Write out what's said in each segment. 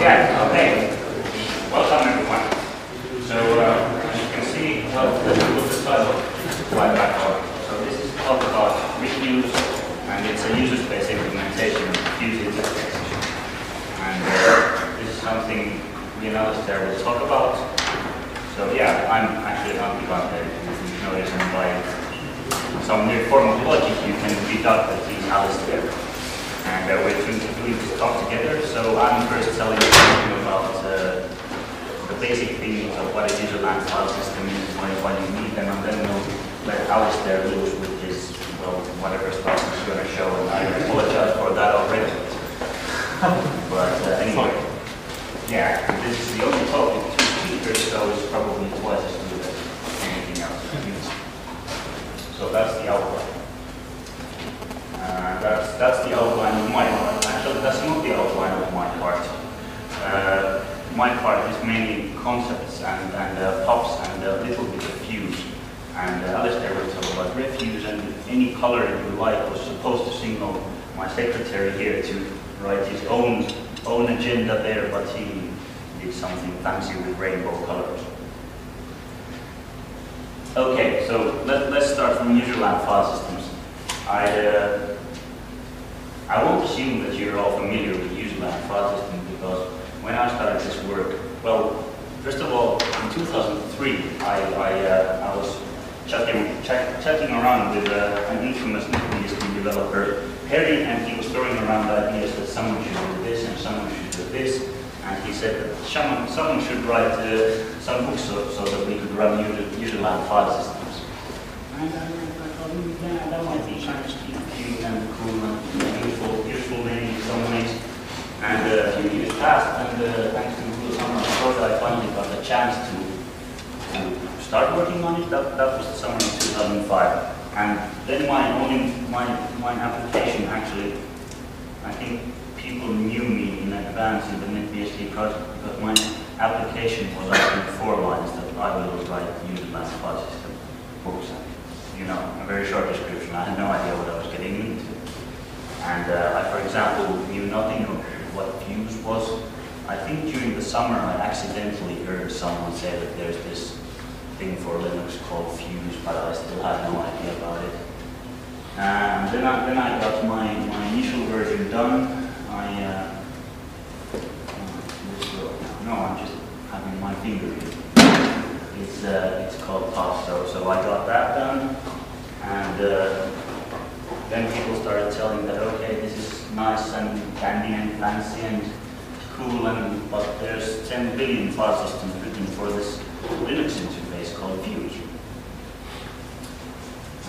Yeah, okay. Welcome everyone. So, as you can see, my background. So this is talk about refuse, and it's a user space implementation. And this is something we and Alistair will talk about. So yeah, I'm actually not the one that you notice and by some weird form of logic you can deduct that he's Alistair. And uh, we're doing, doing this talk together. So I'm first telling you something about uh, the basic things of what a user land file system is, why, why you need them, and then we'll let Alistair loose with his, well, whatever stuff he's going to show. And I apologize for that already. but uh, anyway, yeah, this is the only talk with two speakers, so it's probably twice as good as anything else. So that's the outline. Uh, that's, that's the outline of my part. Actually, that's not the outline of my part. Uh, my part is mainly concepts and, and uh, puffs and a little bit of fuse. And uh, Alistair will talk about refuse and any color you like was supposed to signal my secretary here to write his own own agenda there, but he did something fancy with rainbow colors. Okay, so let, let's start from user land file systems. I, uh, I won't assume that you're all familiar with user land file system because when I started this work, well, first of all, in 2003, I, I, uh, I was chatting, chat, chatting around with uh, an infamous NetBSD developer, Perry, and he was throwing around ideas that someone should do this and someone should do this. And he said that someone, someone should write uh, some books so, so that we could run user, file systems. And I thought, "Hmm, that might be cool and useful, useful in some ways. And uh, a few years passed, and uh, thanks to Google Summer Code, I finally got the chance to, to start working on it. That, that was the summer of 2005. And then my only, my, my application actually, I think people knew me in advance in the NetBSD project because my application was actually four lines that I will write user file system books. You know, a very short description. I had no idea what I was getting into. And uh, I, for example, knew nothing of what Fuse was. I think during the summer I accidentally heard someone say that there's this thing for Linux called Fuse, but I still had no idea about it. And then I, then I got my, my initial version done. I, uh, no, I'm just having my finger here. It's, uh, it's called Puff, so, I got that done. And uh, then people started telling that, okay, nice and candy and fancy and cool, and but there's 10 billion file systems written for this Linux interface called Fuse.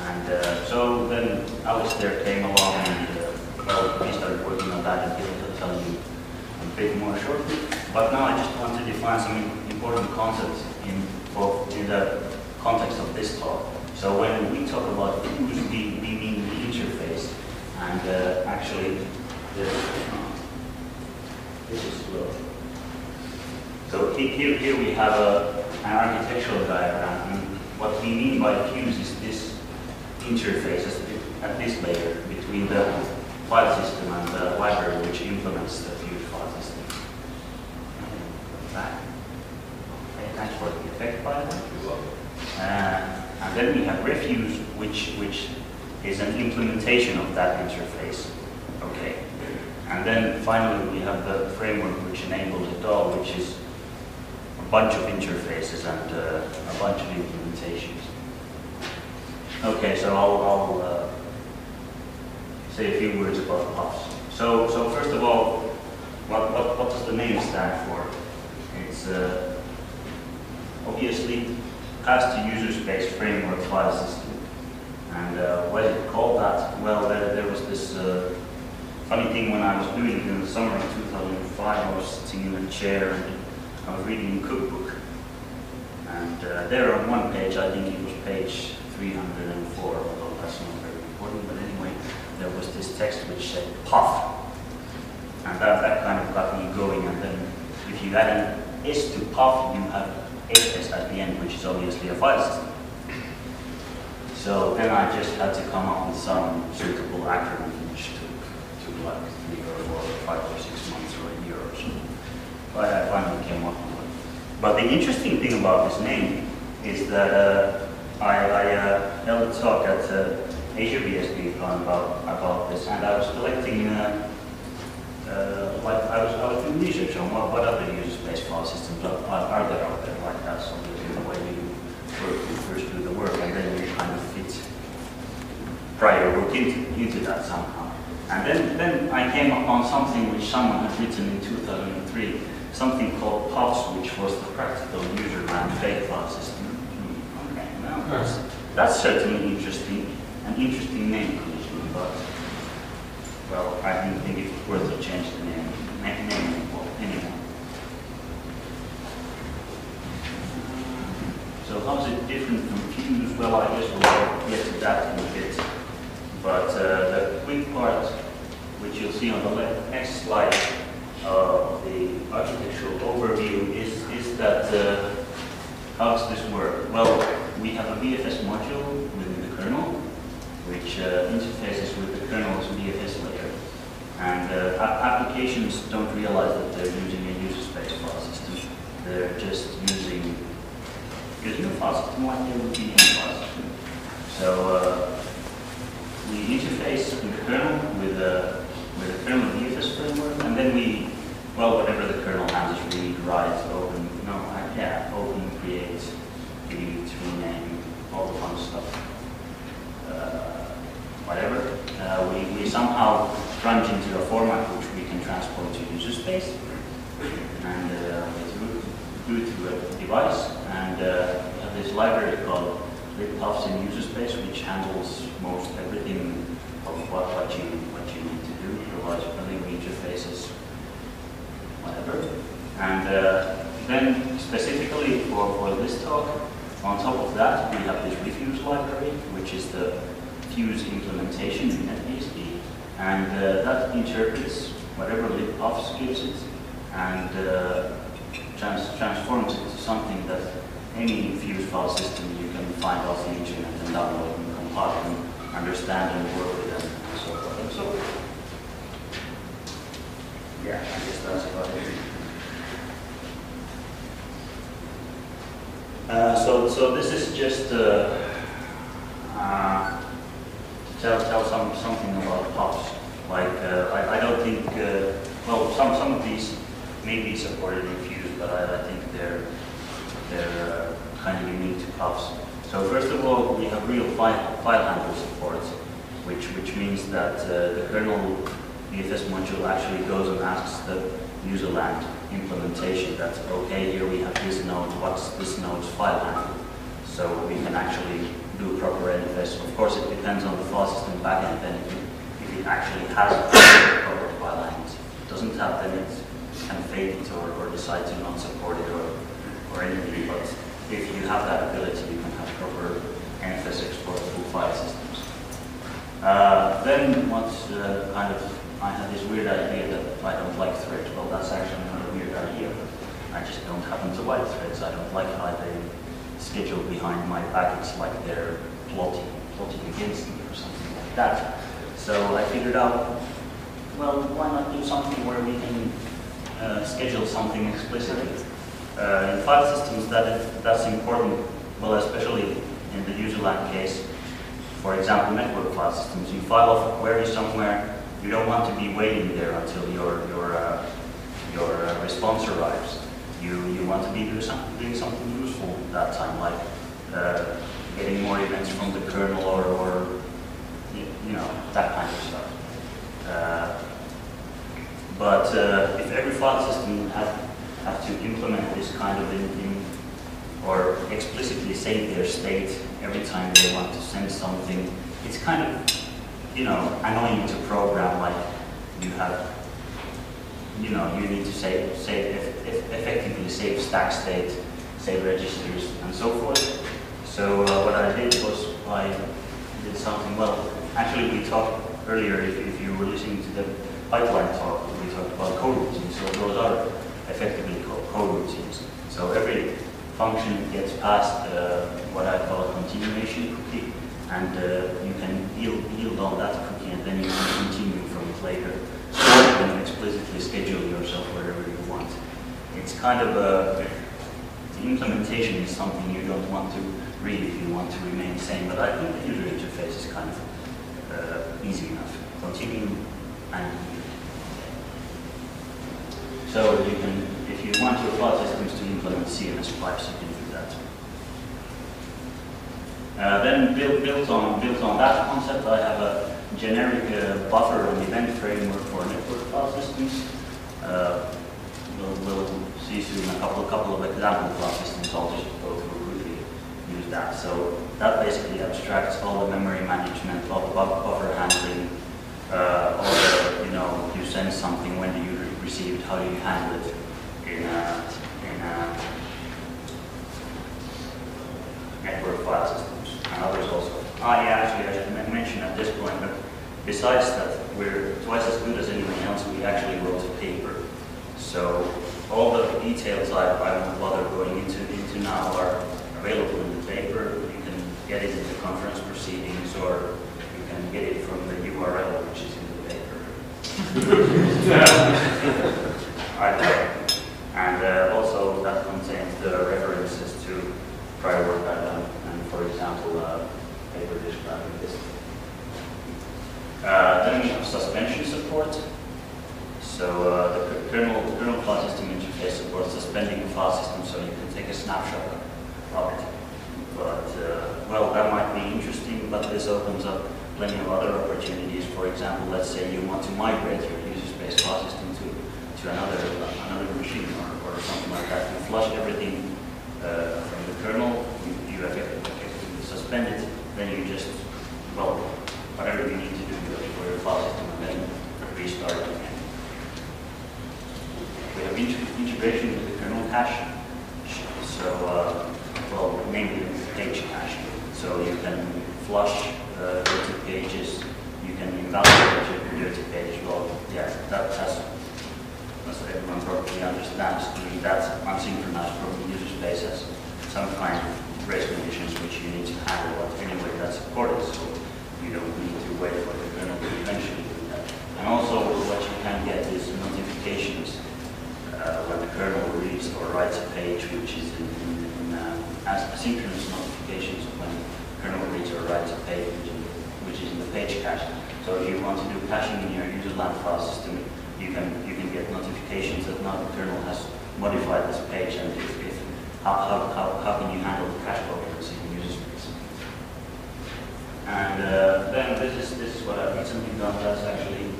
And uh, so then Alistair came along and uh, well, we started working on that and he'll tell you a bit more shortly. But now I just want to define some important concepts in both in the context of this talk. So when we talk about Fuse, we, we mean and uh, actually the, this is slow. So here, here we have a, an architectural diagram. And what we mean by fuse is this interface at- this layer between the file system and the library which implements the fuse file system. Okay, thanks for the effect way. Uh, and then we have refuse, which, which is an implementation of that interface. Okay. And then finally, we have the framework which enables it all, which is a bunch of interfaces and uh, a bunch of implementations. Okay, so I'll, I'll uh, say a few words about puffs. So, so first of all, what, what, what does the name stand for? It's uh, obviously to User Space Framework File System. And uh, why is it called that? Well, there, there was this uh, funny thing when I was doing it in the summer of 2005. I was sitting in a chair and I was reading a cookbook. And uh, there on one page, I think it was page 304, although that's not very important, but anyway, there was this text which said puff. And that, that kind of got me going. And then if you add an S to puff, you have FS at the end, which is obviously a file system. So then I just had to come up with some suitable acronym, which took, like three or five or six months or a year or so. But I finally came up with it. But the interesting thing about this name is that uh, I, I uh, held a talk at uh, Asia BSD about, about this, and I was collecting, uh, uh, like, I was, I was doing research on what, what other user space file systems are, are there out there like that, so there's the way you first do the work, and then you kind of fit prior work into, into that somehow. And then, then I came upon something which someone had written in 2003, something called POPS, which was the practical user ran fake file system. Hmm, Okay, now that's, that's certainly interesting, an interesting name collision, but, well, I didn't think it was worth to change the name, name, name well, anymore. So how's it different from Fuse? Well, I guess we'll get to that in a bit. But uh, the quick part, which you'll see the next slide uh, of the architectural overview, is, is that uh, how does this work? Well, we have a VFS module within the kernel, which uh, interfaces with the kernel's VFS layer. And uh, applications don't realize that they're using a user space file system. They're just using, using a file system like they would be any file system. So uh, we interface with the kernel with a, with a kernel VFS framework, and then we, well, whatever the kernel handles, read, write, open, no, I- yeah, open, create, delete, rename, all the fun stuff. Uh, Whatever, uh, we, we somehow crunch into a format which we can transport to user space, and uh, it's root, root to a device, and uh, we have this library called libpuffs in user space, which handles most everything of what, what you what you need to do, provides plenty interfaces, whatever. And uh, then specifically for, for this talk, on top of that, we have this refuse library, which is the Fuse implementation in NetBSD, and uh, that interprets whatever libpuffs gives it and uh, trans transforms it to something that any Fuse file system you can find off the internet and download and compile and understand and work with and so forth and so forth. Yeah, I guess that's about it. Uh, so, so this is just uh, uh, tell, tell some, something about puffs. Like, uh, I, I don't think, uh, well, some, some of these may be supported in Fuse, but I, I think they're, they're uh, kind of unique to puffs. So first of all, we have real file, file handle support, which, which means that uh, the kernel VFS module actually goes and asks the user land implementation that, okay, here we have this node, what's this node's file handle? So we can actually do proper NFS. Of course, it depends on the file system backend, then if it, actually has proper file doesn't have, then it can fade it or, or decide to not support it or, or anything. But if you have that ability, you can have proper NFS export through file systems. Uh, then once uh, kind of I had this weird idea that I don't like threads. Well, that's actually not a weird idea. I just don't happen to like threads. I don't like how they schedule behind my back. It's like they're plotting, plotting against me or something like that. So I figured out, well, why not do something where we can uh, schedule something explicitly? Uh, in file systems, that that's important, well, especially in the user land case. For example, network file systems, you file off a query somewhere, you don't want to be waiting there until your, your, uh, your uh, response arrives. You, you want to be doing something, doing something that time, like uh, getting more events from the kernel or, or you, know, that kind of stuff. Uh, but uh, if every file system have, to implement this kind of in, in, or explicitly save their state every time they want to send something, it's kind of, you know, annoying to program like you have, you know, you need to save, save eff- eff- effectively save stack state, save registers, and so forth. So uh, what I did was I did something, well, actually we talked earlier, if, if you were listening to the pipeline talk, we talked about coroutines, so those are effectively co- coroutines. So every function gets past uh, what I call a continuation cookie, and uh, you can yield, yield on that cookie, and then you can continue from it later. So you can explicitly schedule yourself wherever you want. It's kind of a, implementation is something you don't want to read if you want to remain sane, but I think the user interface is kind of uh, easy enough. Continue and so you can, if you want your file systems to implement CMS pipes, you can do that. Uh, then built, built on built on that concept, I have a generic uh, buffer and event framework for network file systems. Uh, we'll, we'll see a couple, couple of example file systems. I'll just go through quickly use that. So that basically abstracts all the memory management, all the buffer handling, uh, all the, you know, you send something, when do you re receive it, how do you handle it in a, in a network file systems and others also. Ah, yeah, actually, I should mention at this point that besides that we're twice as good as anyone else, we actually wrote a paper. So all the details I, I won't bother going into, into now are available in the paper. You can get it in the conference proceedings or you can get it from the URL which is in the paper. And uh, also that contains the references to prior work I've done and for example uh, paper describing this. Uh, then we have suspension support. So uh, the kernel, kernel file system interface suspending a file system so you can take a snapshot of it. But, uh, well, that might be interesting, but this opens up plenty of other opportunities. For example, let's say you want to migrate your user space file system to, to another, another machine or, or something like that. You flush everything uh, from the kernel, you, you effectively suspend it, then you just, well, whatever you need to do for your file system and then restart it again. We have integration cache. So, uh, well, mainly page cache. So you can flush uh, dirty pages, you can invalidate your dirty page. Well, yeah, that has, that's what everyone probably understands. Doing that unsynchronized from user space has some kind of race conditions which you need to handle. But anyway, that's supported, so you don't need to wait for the kernel to eventually do that. And also, what you can get is notifications uh, when the kernel writes a page which is in, in, in uh, asynchronous notifications when kernel reads or writes a page which is, in the page cache. So if you want to do caching in your user land file system, you can you can get notifications that now the kernel has modified this page and if, if how, how, how, how can you handle the cache problems in user space. And uh, then this is this is what I've recently done. That's actually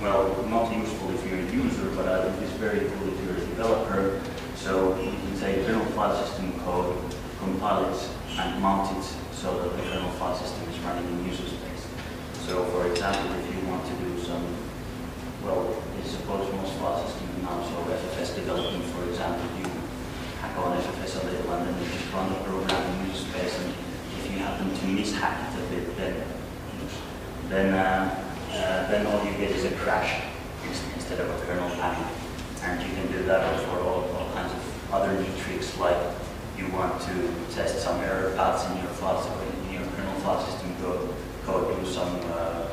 well, not useful if you're a user, but I think it's very cool if you're a developer. So you can take kernel file system code, compile it, and mount it so that the kernel file system is running in user space. So for example, if you want to do some, well, I suppose most file systems now, so FFS development, for example, you hack on FFS a little and then you just run the program in user space, and if you happen to mishack it a bit, then, then uh, uh, then all you get is a crash instead of a kernel panic. And you can do that for all, all kinds of other neat tricks, like you want to test some error paths in your file, in your kernel file system code, code do some uh,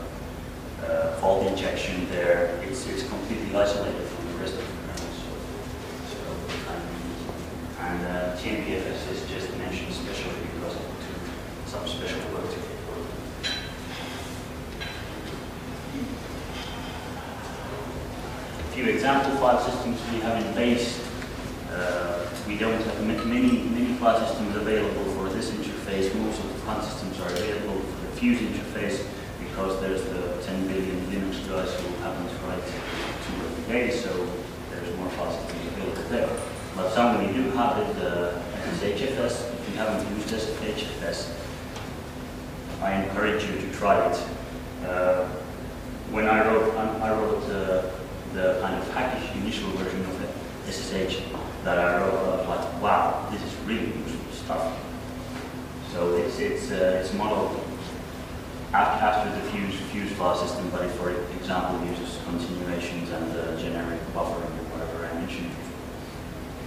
uh, fault injection there. It's, it's completely isolated from the rest of the kernel. So, so kind of and uh, TMPFS is just mentioned especially because I do some special work to few example file systems we have in base. Uh, we don't have many, many file systems available for this interface. Most of the file systems are available for the Fuse interface because there's the 10 billion Linux guys who happen to write two every day, so there's more file systems available there. But some we do have it, uh, SHFS. If you haven't used SHFS, I encourage you to try it. Uh, when I wrote, I wrote uh, the kind of hackish initial version of it, SSH, that I wrote, was like, wow, this is really useful stuff. So it's, it's, uh, it's modeled after, the Fuse, Fuse file system, but it, for example, uses continuations and uh, generic buffering or whatever I mentioned.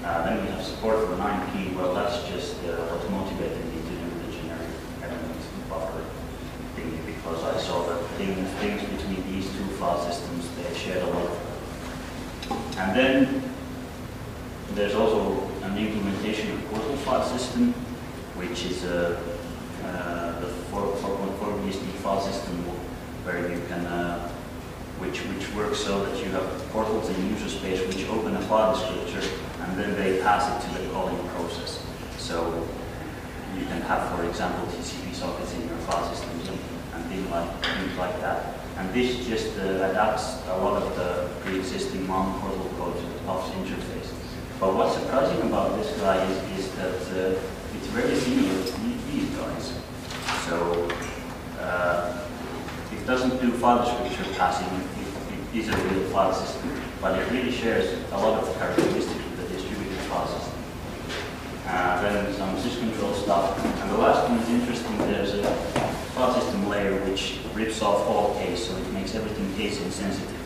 Uh, then we have support for 9P. Well, that's just uh, what motivated me to do the generic element buffer thing because I saw that things, things between these two file systems, they shared a lot And then there's also an implementation of portal file system, which is a, uh, the 4.4 BSD file system where you can, uh, which, which works so that you have portals in user space which open a file descriptor and then they pass it to the calling process. So you can have, for example, TCP sockets in your file and things like, things like that. And this just uh, adapts a lot of the pre-existing MOM code to the puffs interface. But what's surprising about this guy is, is that uh, it's very similar to these guys. So uh, it doesn't do file descriptor passing, it, it is a real file system, but it really shares a lot of characteristics with the distributed file system. Uh, then some syscontrol stuff. And the last one is interesting, there's a file system layer which rips off all case, so it makes everything case insensitive.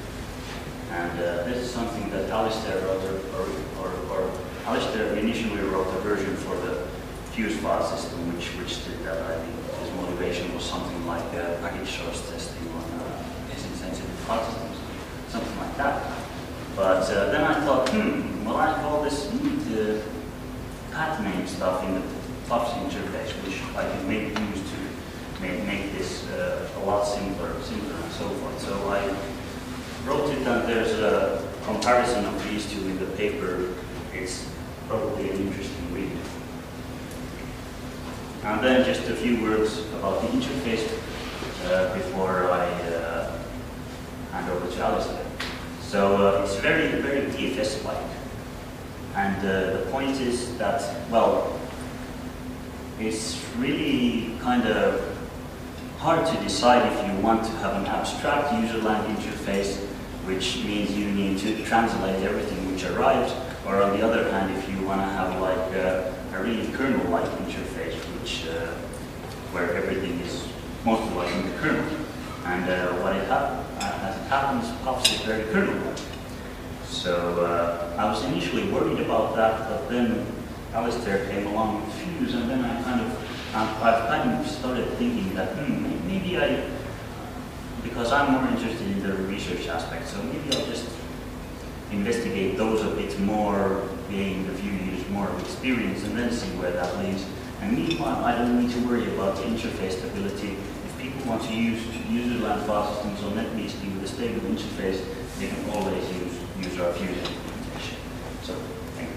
And uh, this is something that Alistair wrote, or, or, or, Alistair initially wrote a version for the Fuse file system, which, which did that. I think his motivation was something like uh, package source testing on uh, insensitive file systems, something like that. But uh, then I thought, hmm, well, I call this neat uh, path name stuff in the puffs interface, which I can make use make, make this uh, a lot simpler, simpler and so forth. So I wrote it and there's a comparison of these two in the paper. It's probably an interesting read. And then just a few words about the interface uh, before I uh, hand over to Alistair. So uh, it's very, very VFS-like. And uh, the point is that, well, it's really kind of hard to decide if you want to have an abstract user-land interface, which means you need to translate everything which arrives, or on the other hand, if you want to have like a, a really kernel-like interface, which uh, where everything is mostly like in the kernel. And uh, what it uh, as it happens, puffs is very kernel-like. So uh, I was initially worried about that, but then Alistair came along with Fuse, and then I kind of I've kind of started thinking that hmm, maybe I, because I'm more interested in the research aspect, so maybe I'll just investigate those a bit more, gain a few years more of experience, and then see where that leads. And meanwhile, I don't need to worry about the interface stability. If people want to use user-land file systems on NetBSD with a stable interface, they can always use, use our Fuse implementation. So, thank you.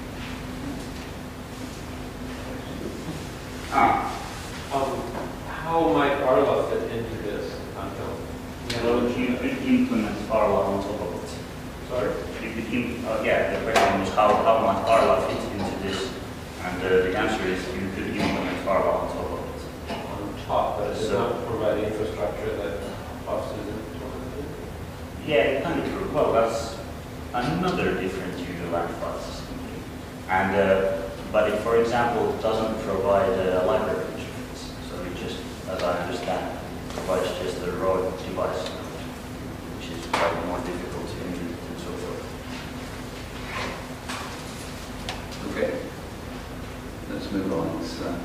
Ah, Um, how might Arla fit into this? Antti? well, you could implement Arla on top of it. Sorry? You could, im- uh, yeah, the question was how, how might Arla fit into this? And uh, the answer is you could implement Arla on top of it. On top, but it does So- not provide the infrastructure that Puffs is implementing. Yeah, kind of true. Well, that's another different user land file system. And, uh, but it, for example, doesn't provide a library interface. So it just, as I understand, provides just a raw device, which is quite more difficult to implement and so forth. Okay. Let's move on. It's, uh,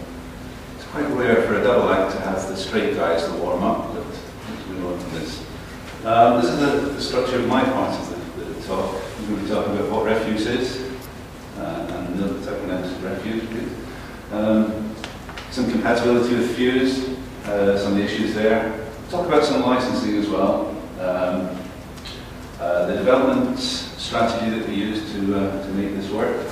it's quite rare for a double act to have the straight guys to warm up, but let's move on to this. Um, this is the, the structure of my part of the, the talk. We're going to be talking about what refuse is, uh, and the talking about refuse. please. Um, some compatibility with Fuse, uh, some of the issues there. Talk about some licensing as well. Um, uh, the development strategy that we use to, uh, to make this work.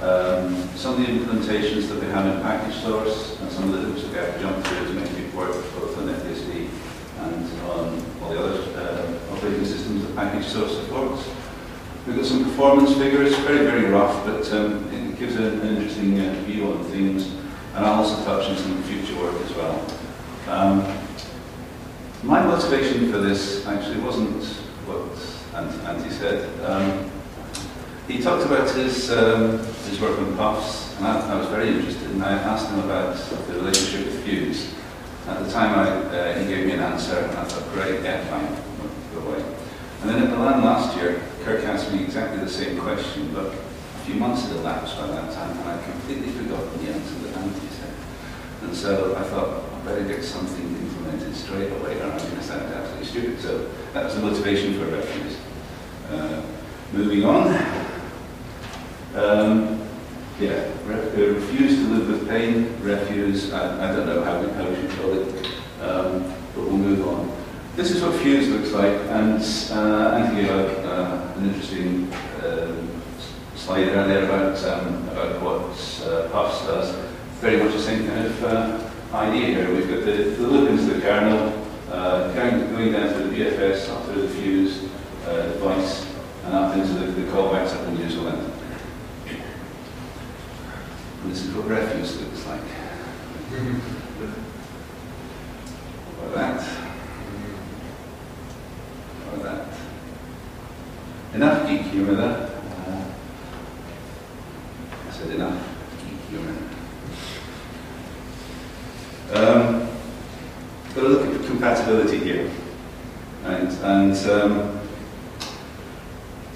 Um, some of the implementations that we have in package source and some of the hoops that we have to jump through to make it work both on FSD and on all the other uh, operating systems that package source supports. We've got some performance figures, very, very rough, but um, it gives an interesting uh, view on things. And I'll also touch on some future work as well. Um, my motivation for this actually wasn't what Antti said. Um, he talked about his, um, his work on puffs, and I, I was very interested, and I asked him about the relationship with Fuse. At the time, I, uh, he gave me an answer, and I thought, great, yeah, fine, go away. And then at Milan last year, Kirk asked me exactly the same question, but few months had elapsed by that time, and I'd completely forgotten the answer that Antti said. And so I thought, I better get something implemented straight away, or I'm going to sound absolutely stupid. So that was the motivation for reference. Uh, Moving on. Um, yeah, re- uh, refuse to live with pain, refuse, I, I don't know how we, how we should call it, um, but we'll move on. This is what fuse looks like, and uh, Antti out uh, an interesting slide earlier about, um, about what uh, Puffs does. Very much the same kind of uh, idea here. We've got the, the loop into the kernel, uh, going, down to the VFS, up to the fuse uh, device, and up into the, the callbacks up in user land. And this is what refuse looks like. Or that. Or that. Enough geek humour there. Uh, I said enough geek humour. Um, got to look at compatibility here. Right, and um,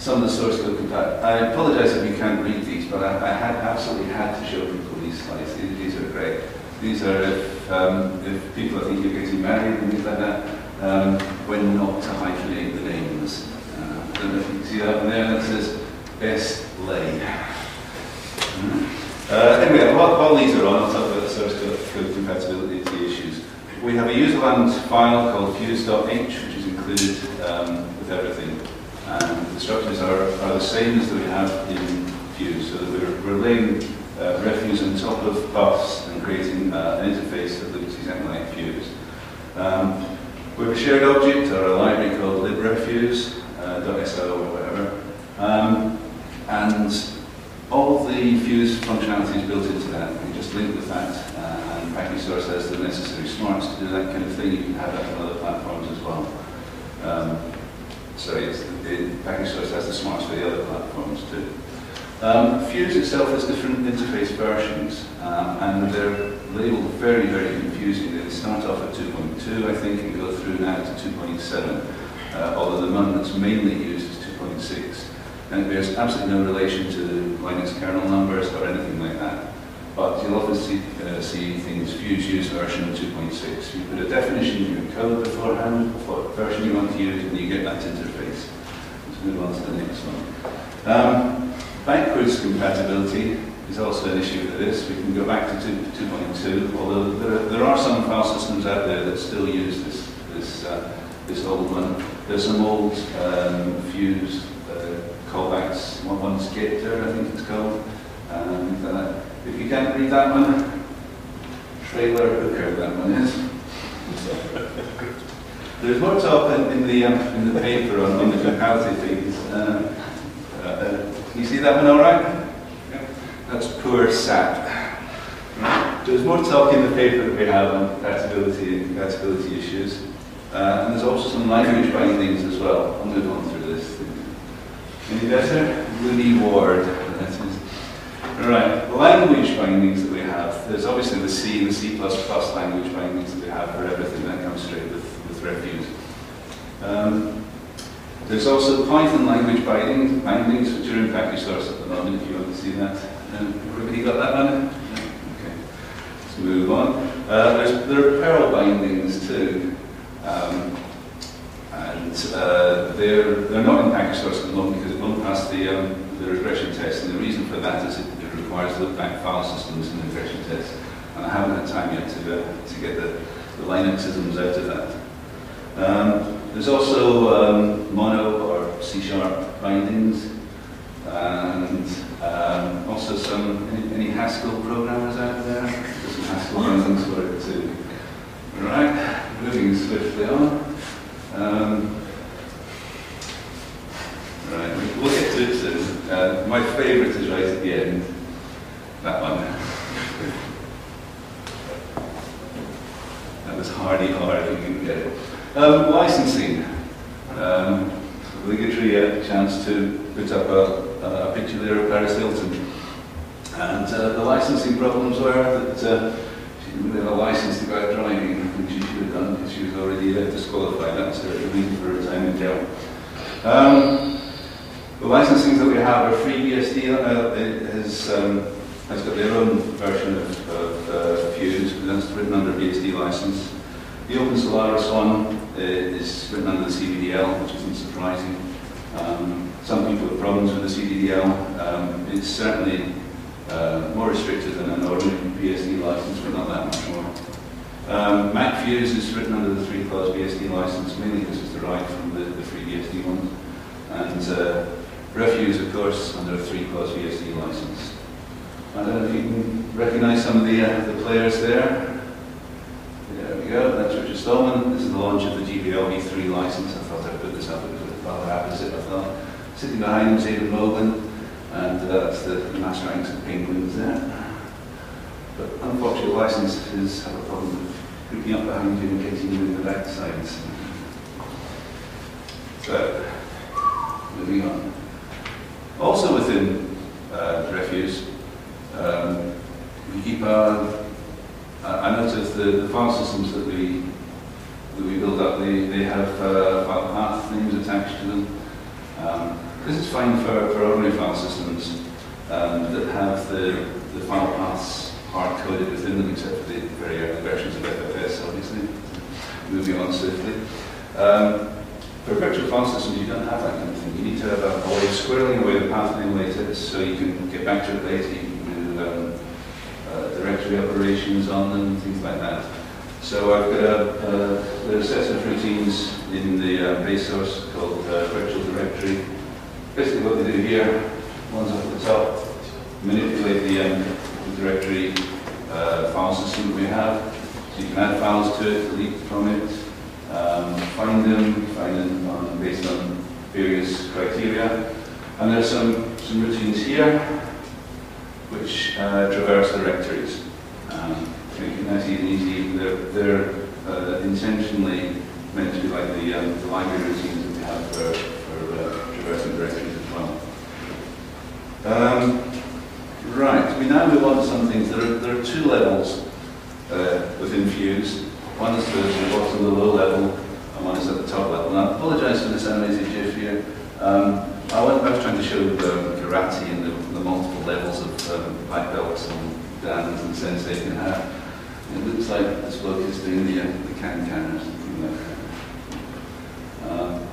some of the source code compat. I apologize if you can't read these, but I, I had absolutely had to show people these slides. These, these are great. These are if, um, if people are thinking of getting married and things like that, um, when not to hyphenate the names. Uh, I don't know if you can see that one there. That says best laid. Uh, anyway, while, while these are on, I'll talk about the source code, code compatibility issues. We have a userland file called fuse.h, which is included um, with everything. And the structures are, are the same as that we have in Fuse, so that we're, we're laying uh, refuse on top of puffs and creating uh, an interface that looks exactly like Fuse. Um, we have a shared object or a library called librefuse, uh, or whatever. Um, and all the Fuse functionality is built into that. We just link with that, uh, and Package Source has the necessary smarts to do that kind of thing. You can have that on other platforms as well. Um, sorry, it's, the Package Source has the smarts for the other platforms too. Um, Fuse itself has different interface versions, um, and they're labeled very, very confusing. They start off at 2.2, I think, and go through now to 2.7, uh, although the one that's mainly used is 2.6. And bears absolutely no relation to Linux kernel numbers or anything like that. But you'll often see, uh, see things, Fuse use version 2.6. You put a definition in your code beforehand what version you want to use, and you get that interface. Let's move on to the next one. Um, backwards compatibility is also an issue with this. We can go back to 2, 2.2, although there are, there are some file systems out there that still use this, this, uh, this old one. There's some old um, Fuse uh, callbacks, one, one's Gator, I think it's called. Um, that. If you can't read that one, trailer hooker that one is. There's more talk in, in the um, in the paper on, on the comparative things. Uh, uh, uh, you see that one all right? That's poor sap. There's more talk in the paper that we have on compatibility and compatibility issues. Uh, and there's also some language bindings as well. I'll move on through this. Any better? Looney Ward. Right, the language bindings that we have, there's obviously the C and the C++ language bindings that we have for everything that comes straight with, with Refuse. Um, there's also Python language binding, bindings, which are in package source at the moment, if you want to see that. Everybody got that one? Okay, let's move on. Uh, there are Perl bindings too. Um, and uh, they're, they're not in package source at the moment because it won't pass the, um, the regression test. And the reason for that is it, it requires look-back file systems and regression tests. And I haven't had time yet to, uh, to get the, the Linuxisms out of that. Um, there's also um, mono or C-sharp bindings, and um, also some, any, any Haskell programmers out there? Some Haskell bindings for it too. Right, moving swiftly on. Um, right, we'll get to it soon. Uh, my favourite is right at the end, that one. that was hardy hard you can get it. Um, licensing. Um, obligatory uh, chance to put up a, a picture there of Paris Hilton. And uh, the licensing problems were that uh, she didn't have a license to go out driving, which she should have done because she was already uh, disqualified. That's her reason for her time in jail. Um, the licensing that we have are FreeBSD uh, has, um, has got their own version of, of uh, Fuse, but that's written under BSD license. The Open Solaris one uh, is written under the CDDL, which isn't surprising. Um, some people have problems with the CDDL. Um, it's certainly uh, more restricted than an ordinary BSD license, but not that much more. Um, MacFuse is written under the three-clause BSD license, mainly because it's derived from the, the free BSD ones. And uh, Refuse, of course, under a three-clause BSD license. I don't know if you can recognize some of the, uh, the players there. There we go, that's Richard Stallman. This is the launch of the GPL V3 license. I thought I'd put this up, thought. Sitting behind him is Eben Moglen, and uh, that's the, master ranks of penguins there. But unfortunately, licenses have a problem with creeping up behind you and getting you in the back sides. So, moving on. Also within uh, refuse, um, we keep our, I I noticed the, the file systems that we, that we build up, they, they have uh, file path names attached to them. Um, this is fine for, for ordinary file systems um, that have the, the file paths hard coded within them, except for the very early versions of FFS, obviously. Moving on swiftly. Um, for virtual file systems, you don't have that kind of thing. You need to have a, a way of squirreling away the path name later so you can get back to it later. You can do um, uh, directory operations on them, things like that. So I've got a, set of routines in the uh, base source called uh, virtual directory. Basically what they do here, one's up at the top, manipulate the, um, the directory uh, file system that we have. So you can add files to it, delete from it, um, find them, find them on, based on various criteria. And there's some, some routines here which uh, traverse directories. Um, making that easy. They're, they're uh, intentionally meant to be like the, um, the library routines that we have for, for uh, traversing directories as well. Um, right, we now move on to some things. There are, there are two levels uh, within Fuse. One is the, the bottom, the low level, and one is at the top level. And I apologize for this animated GIF here. Um, I, I was trying to show um, karate and the, the multiple levels of um, belts and dans and sensei can have. It looks like this bloke is doing the, uh, the can-can or something like that. Um,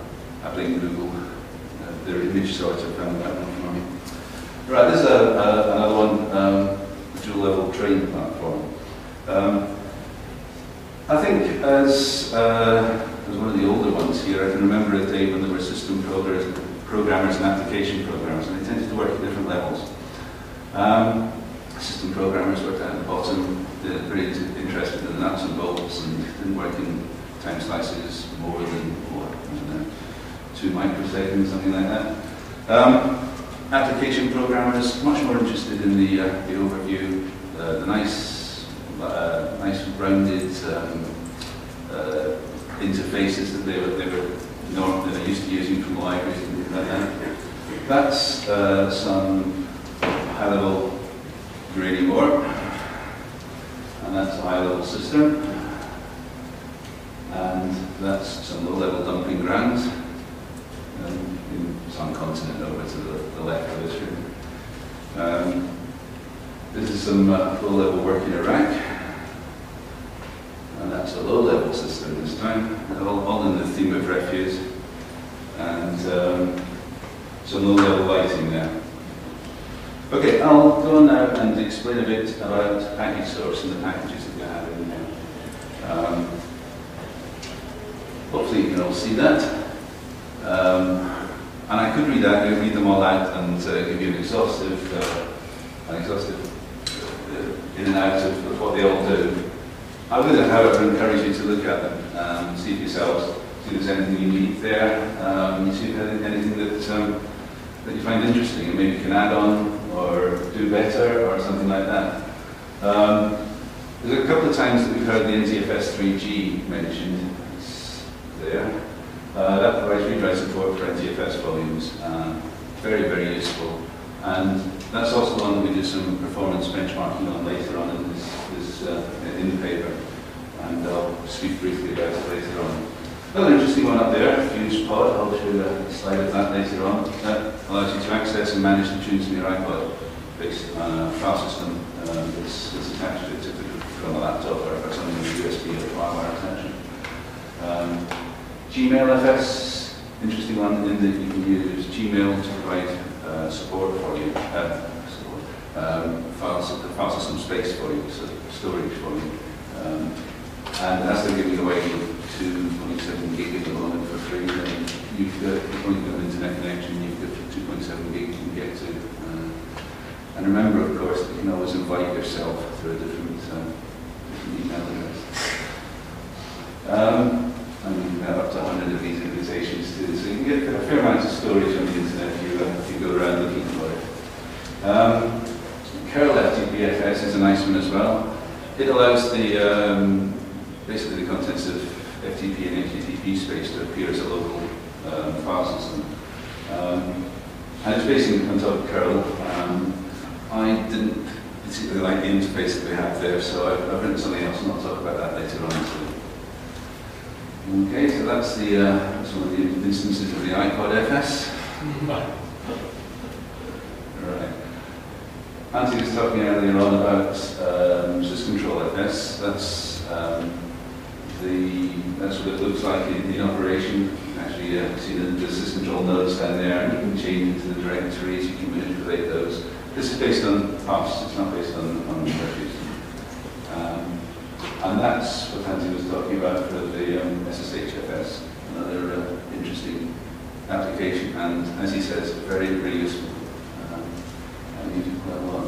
I blame Google. Uh, their image sort of found that one for me. Right, this is a, a, another one, um, dual level train platform. Um, I think as, uh, as one of the older ones here, I can remember a day when there were system programmers and application programmers, and they tended to work at different levels. Um, system programmers worked at the bottom, they're very interested in the nuts and bolts and didn't work in time slices more than what, know, two microseconds, something like that. Um, application programmers, much more interested in the, uh, the overview, uh, the nice, uh, nice rounded um, uh, interfaces that they were, they were normally used to using from libraries and things like that. That's uh, some high-level grading work, and that's a high-level system, and that's some low-level dumping grounds um, in some continent over to the, the left of this room. Um, this is some uh, low-level work in Iraq, and that's a low-level system this time, all, all in the theme of refuse, and um, some low-level lighting there. Okay, I'll go on now and explain a bit about package source and the packages that we have in there. Um, hopefully you can all see that. Um, and I could read out, read them all out and uh, give you an exhaustive, uh, an exhaustive uh, in and out of, of what they all do. I would, however, encourage you to look at them, um, see for yourselves, see if there's anything you need there, um, see if there's anything that, um, that you find interesting and maybe can add on or do better or something like that. Um, there's a couple of times that we've heard the NTFS 3G mentioned. There. Uh, that provides read-write support for NTFS volumes. Uh, very, very useful. And that's also one that we do some performance benchmarking on later on in this, this uh, in the paper. And I'll speak briefly about it later on. Another interesting one up there, Fuse Pod. I'll show you a slide of that later on. That allows you to access and manage the tunes in your iPod based on a file system uh, that's, that's attached to it, typically from a laptop or, or something with USB or firewire attachment. Um, Gmail FS, interesting one in that you can use Gmail to provide uh, support for you, uh, support, um, file, file system space for you, so storage for you. Um, and as they're giving away 2.7 gig at the moment for free, then you've got, if you've got an internet connection, you've got 2.7 gig you can get to. Uh, and remember, of course, that you can always invite yourself through a different, uh, different email address. Um, and up to 100 of these invitations too, so you can get a fair amount of storage on the internet if you, uh, if you go around looking for it. Um, Curl FTPFS is a nice one as well. It allows the, um, basically the contents of FTP and HTTP space to appear as a local um, file system. Um, and it's based on top of curl. Um, I didn't particularly like the interface that we have there, so I've, I've written something else and I'll talk about that later on. So. Okay, so that's the uh, one of the instances of the iPod FS. Right. Antti was talking earlier on about um, sysctlfs. That's um, the that's what it looks like in, in operation. You can Actually, uh, see the, the syscontrol nodes down there, and you can change into the directories. You can manipulate those. This is based on puffs. It's not based on on refuse. And that's what Antti was talking about for the um, SSHFS, another uh, interesting application, and as he says, very, very useful. Um, and used it quite a lot.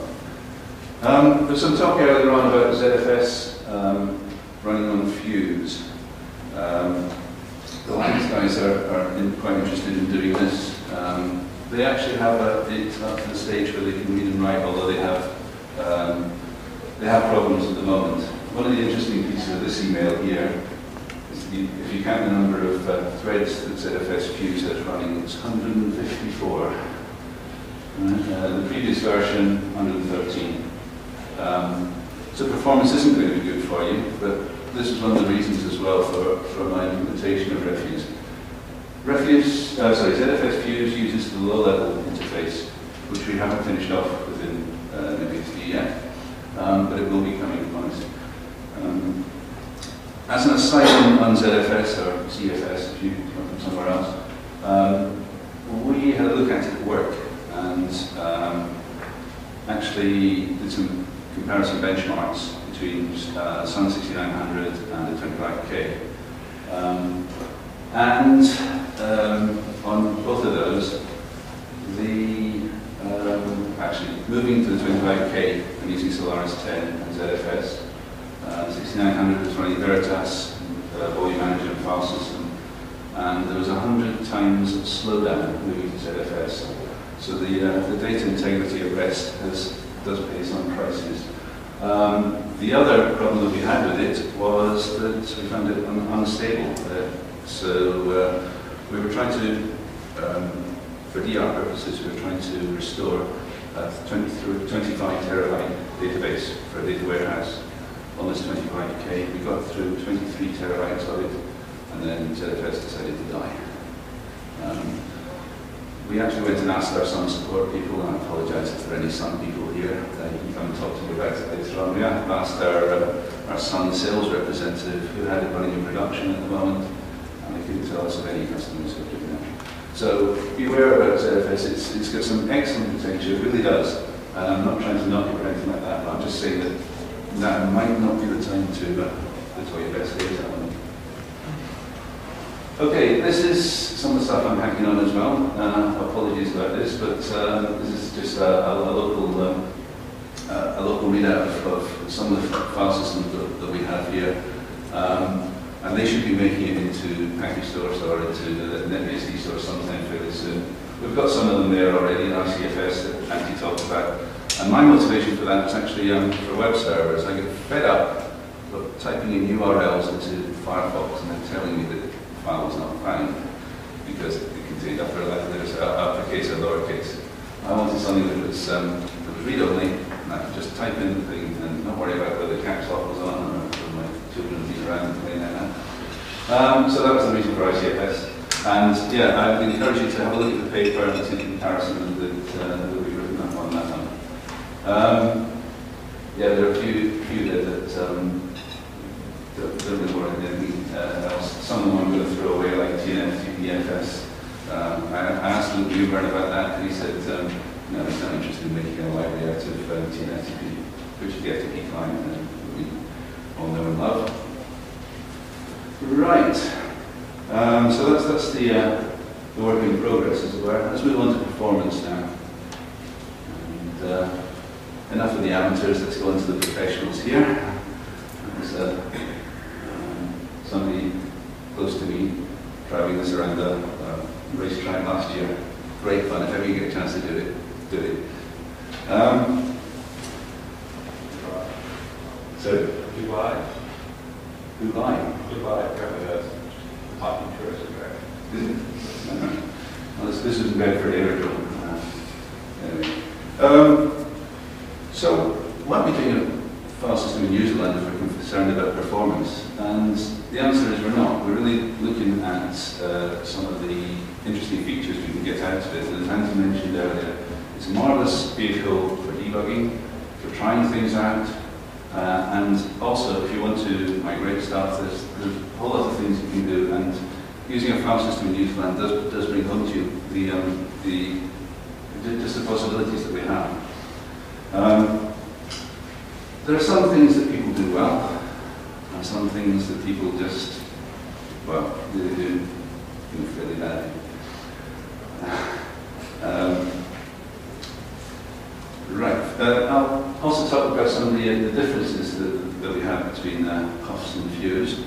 Um, there's some talk earlier on about ZFS um, running on Fuse. Um, the Linux guys are, are in, quite interested in doing this. Um, they actually have a, it up to the stage where they can read and write, although they have um, they have problems at the moment. One of the interesting pieces of this email here is the, if you count the number of uh, threads that ZFS Fuse has running, it's 154. Right, Uh, the previous version, 113. Um, so performance isn't going to be good for you, but this is one of the reasons as well for, for my implementation of Refuse. Refuse, uh, sorry, ZFS Fuse uses the low-level interface, which we haven't finished off within uh, NetBSD yet, um, but it will be coming. Um, as an aside on, on ZFS or CFS, if you come from somewhere else, um, we had a look at it at work and um, actually did some comparison benchmarks between uh, Sun 6900 and the 25K. Um, and um, on both of those, the um, actually moving to the 25K and using Solaris 10 and ZFS, uh, 6900 Veritas, uh, volume manager and file system, and there was a hundred times slowdown moving to ZFS. So the, uh, the data integrity of rest has, does pay some prices. Um, the other problem that we had with it was that we found it un- unstable. So uh, we were trying to, um, for DR purposes, we were trying to restore a 20, through 25 terabyte database for a data warehouse on this 25k. We got through 23 terabytes of it, and then ZFS decided to die. Um, we actually went and asked our Sun support people, and I apologise if there are any Sun people here. Uh, you can come and talk to me about it later on. We asked our, uh, our Sun sales representative who had it running in production at the moment, and they couldn't tell us of any customers who were doing that. So beware about ZFS. It's, it's got some excellent potential. It really does. And I'm not trying to knock it or anything like that, but I'm just saying that now might not be the time to uh, put all your best days on. Okay, this is some of the stuff I'm hacking on as well. Uh, apologies about this, but um, this is just a, a, a local um, uh, a local readout of, some of the file systems that, that we have here. Um, and they should be making it into package stores or into the NetBSD store sometime fairly soon. We've got some of them there already in ICFS that Antti talked about. And my motivation for that is actually um, for web servers. I get fed up of typing in URLs into Firefox and then telling me that the file was not found because it contained upper letters, uppercase or lowercase. I wanted something that was, um, that was read-only, and I could just type in the thing and not worry about whether caps lock was on or whether my children would be around playing that. Um, so that was the reason for ICFS. And yeah, I would encourage you to have a look at the paper and see the comparison that, uh, written up on that one. Um, yeah, there are a few, few there that um, don't don't anything uh, else. Some of them I'm going to throw away, like TNF, TPFS. Um, I, asked Luke Mewburn about that, and he said um, in making a library out of uh, TNFTP, which is the FTP client that we all know and love. Right. Um, so that's, that's the, uh, the work in progress, as it were. Let's move on to performance now. And, uh, enough of the amateurs, let's go into the professionals here. There's uh, um, somebody close to me driving this around the uh, racetrack last year. Great fun, if ever you get a chance to do it, do it. Um, so, Dubai, Dubai. Dubai, apparently that's a popular tourist attraction. Is it? Well, this, this isn't bad for aerodrome. Uh, anyway. Um, so, why are we doing a file system in userland if we're concerned about performance? And the answer is we're not. We're really looking at uh, some of the interesting features And as Antti mentioned earlier, it's a marvelous vehicle for debugging, for trying things out, uh, and also if you want to migrate stuff, there's, there's a whole lot of things you can do. And using a file system in userland does, does bring home to you the, um, the, just the possibilities that we have. Um, there are some things that people do well, and some things that people just, well, really do know, fairly badly. Um, right. Uh, I'll also talk about some of the, uh, the differences that, that we have between uh, and Fuse.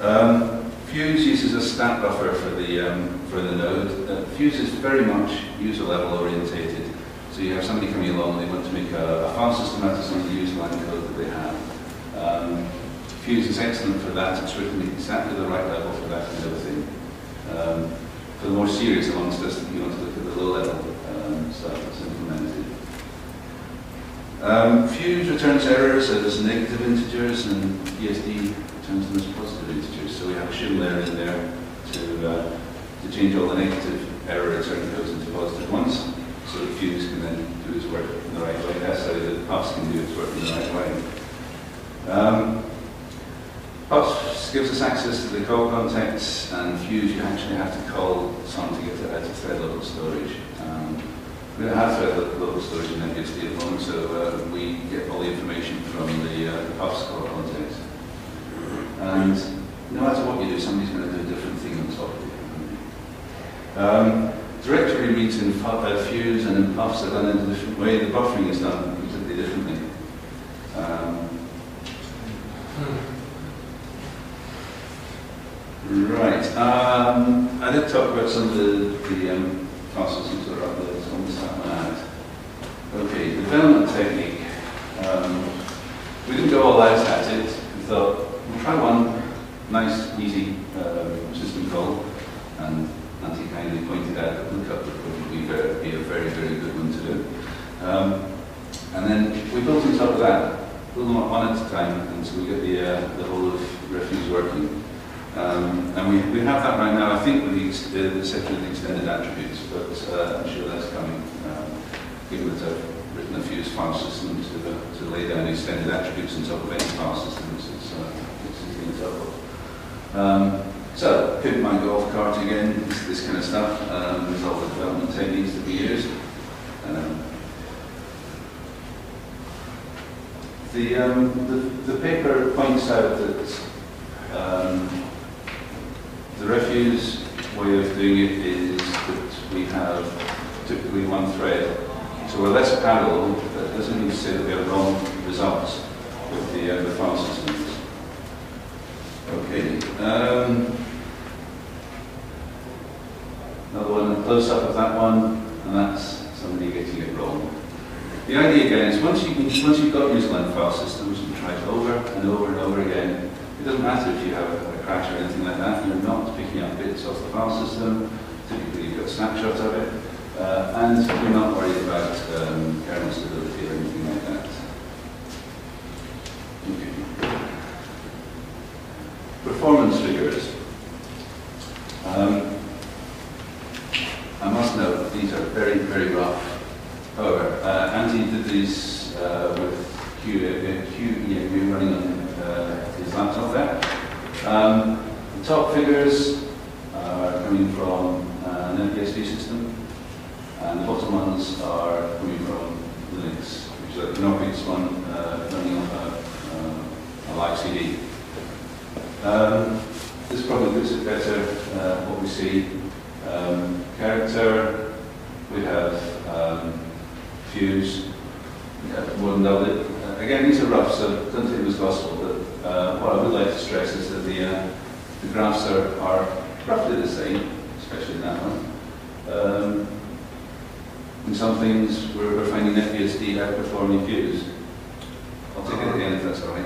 Um, Fuse uses a stat buffer for the um, for the node. Uh, Fuse is very much user level orientated. So you have somebody coming along, they want to make a, a file system out of some of the userland code that they have. Um, Fuse is excellent for that. It's written exactly the right level for that kind of thing. Um, for the more serious amongst us, you want to the level um, stuff that's implemented. Um, Fuse returns errors as negative integers and ESD returns them as positive integers. So we have a shim layer in there to, uh, to change all the negative error return codes into positive ones. So the Fuse can then do its work in the right way. That's how the Puffs can do its work in the right way. Um, Puffs gives us access to the call context, and Fuse you actually have to call some to get it out of thread level storage. Um, we don't have thread level storage in NBSD at the moment, so uh, we get all the information from the, uh, the Puffs call context. And no matter what you do, somebody's going to do a different thing on top of it. Um, directory reads in fu- uh, Fuse and in Puffs are done in a different way. The buffering is done completely differently. Um, Right. Um, I did talk about some of the, the um, processes that are up there, so I'm going to start. Okay, development technique. Um, we didn't go all out at it. We thought, we'll try one nice, easy um, system call. And Antti kindly pointed out that lookup would probably be, very, be a very, very good one to do. Um, and then we built on top of that, build them up one at a time, and so we get the, uh, the whole of refuse working. Um, and we, we have that right now, I think, with the, ex- uh, the section of the extended attributes, but uh, I'm sure that's coming. Um, given that I've written a Fuse file system to, uh, to lay down extended attributes on top of any file systems, it's, uh, it's easy to helpful. Um, so, pimp my golf cart again, this, this kind of stuff. Um, there's all the development techniques that we use. Um, the, um, the, the paper points out that um, the refuse way of doing it is that we have typically one thread. So we're less parallel, that doesn't mean to say that we have wrong results with the, uh, the file systems. Okay. Um, another one, a close-up of that one, and that's somebody getting it wrong. The idea again is once, you once you've got userland file systems, try it over and over and over again, it doesn't matter if you have a, crash or anything like that, you're not picking up bits off the file system, typically you've got snapshots of it, uh, and you're not worried about um, kernel stability or anything like that. Okay. Performance figures. Um, I must note these are very, very rough. However, uh, Antti did these uh, with Q, uh, QEMU running on uh, his laptop there. Um, the top figures are coming from uh, an NPSD system, and the bottom ones are coming from Linux, which is a Knoppix one uh, running on a, uh, a live CD. Um, this probably looks it better uh, what we see. Um, character, we have um, fuse, yeah, more than double it. Uh, again, these are rough, so don't take them as gospel, but uh, what I would like to stress is that the, uh, the graphs are, are roughly the same, especially in that one. Um, in some things, we're, we're finding FBSD outperforming Fuse. I'll take it again if that's all right.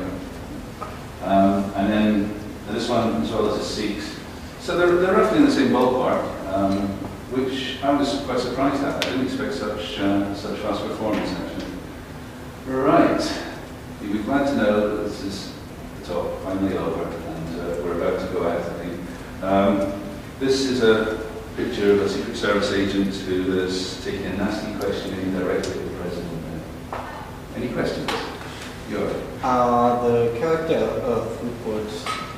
Um, and then this one, as well as the seeks. So they're, they're roughly in the same ballpark, um, which I was quite surprised at. I didn't expect such, uh, such fast performance, actually. Right. You'll be glad to know that this is the talk finally over, we're about to go out, I think. Um, this is a picture of a Secret Service agent who is taking a nasty question in directly to the President. Any questions? You're Uh, the character uh, throughput,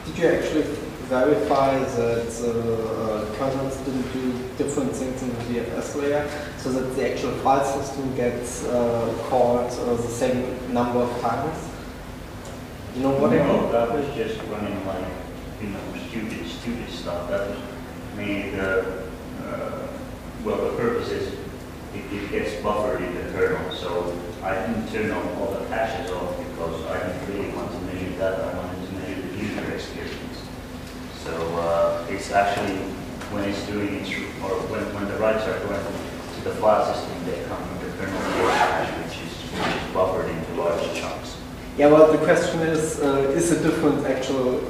did you actually verify that uh, uh, kernels didn't do different things in the VFS layer so that the actual file system gets uh, called uh, the same number of times? You know what I mean? No, that was just running like, you know, stupid, stupid stuff. That was made, uh, uh, well, the purpose is it, it gets buffered in the kernel. So I didn't turn on all the caches off because I didn't really want to measure that. I wanted to measure the user experience. So uh, it's actually, when it's doing its, or when, when the writes are going to the file system, they come from the kernel which is, which is buffered into large chunks. Yeah, well, the question is, uh, is the difference actual,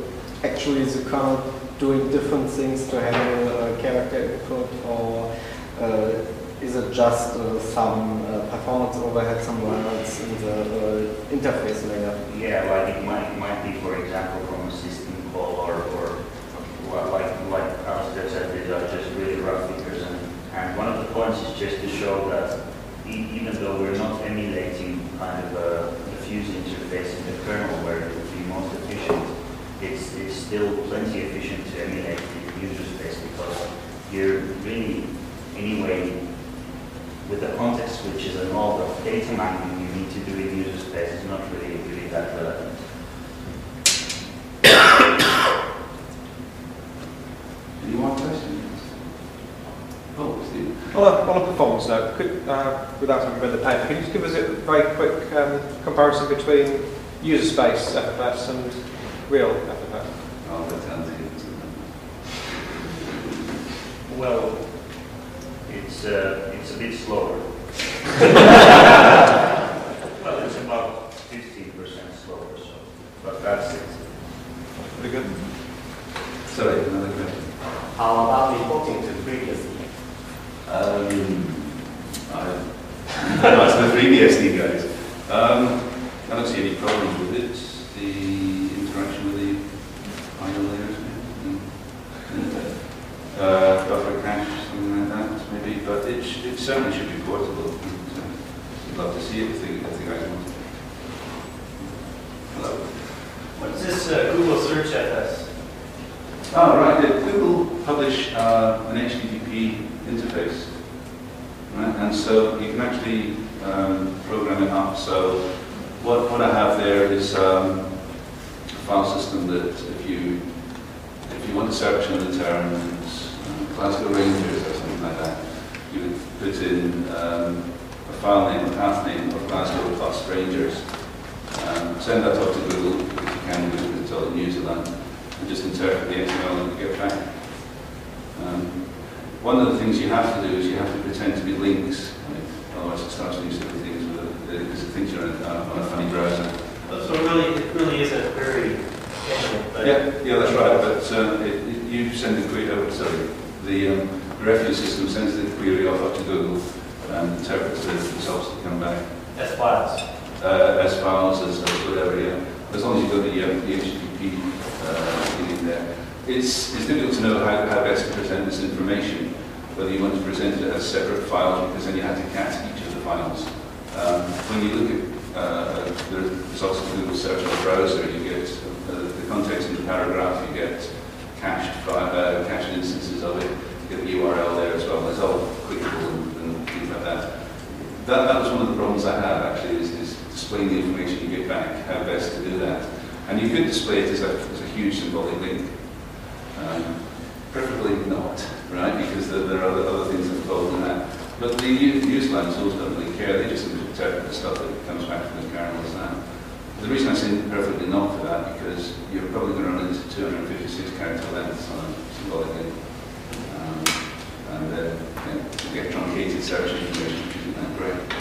actually the kernel doing different things to handle uh, character input, or uh, is it just uh, some uh, performance overhead somewhere else in the uh, interface layer? Yeah, like it might, might be, for example, from a system call or, or like, like Alistair said, these are just really rough figures. And, and one of the points is just to show that e- even though we're not emulating kind of a, a fuse interface in the kernel where it would be most efficient, it's, it's still plenty efficient to emulate the user space because you're really, anyway, with the context switches and all the data mining you need to do in user space is not really, really that relevant. Any more questions? Oh, Steve. On a, on a performance note, could, uh, without having read the paper, can you just give us a very quick um, comparison between user space FFS and real FFS? I'll pretend to. Well, it's, uh, it's a bit slower. Well, it's about fifteen percent slower, so, but that's it. Pretty good. Sorry, another question. How about reporting to FreeBSD? Um, I, that's the FreeBSD guys. Um, I don't see any problems with it. The interaction with the IO layers, maybe. Mm. Uh, buffer cache, something like that, maybe. But it, sh- it certainly should be portable. So I'd love to see it if the, if the guys want. Hello. What's this uh, Google Search FS? Oh, right. Google publish uh, an HTTP interface, right? And so you can actually um, program it up. So what, what I have there is um, a file system that if you if you want to search on the terms um, Glasgow Rangers or something like that, you would put in um, a file name, a path name of Glasgow plus Rangers. Um, send that off to Google if you can, because it's all in userland and just interpret the XML and get back. Um, one of the things you have to do is you have to pretend to be Lynx, right? otherwise it starts silly things because it thinks you're on a, on a funny browser. So really, it really is a very Yeah, yeah, that's right, but uh, it, you send the query, oh, sorry, the um, reference system sends the query off up to Google and interprets the results that come back as files. uh, as files, as, as whatever, yeah. As long as you've got the, um, the HTTP uh, in there. It's, it's difficult to know how, how best to present this information, whether you want to present it as separate files, because then you have to cat each of the files. Um, when you look at uh, the results of Google search on the browser, you get uh, the context in the paragraph, you get cached, uh, cached instances of it, get the URL there as well. It's all clickable and, and things like that. that, that was one of the problems I had actually, is, is displaying the information you get back, how best to do that. And you could display it as a, as a huge symbolic link. Um, preferably not, right, because there, there are other, other things involved in that. But the line tools don't really care, they just interpret the stuff that comes back from the kernel as that. The reason I say preferably not for that, because you're probably going to run into 256 character lengths on a symbolic link. Um, and uh, yeah, get truncated search information, isn't that great.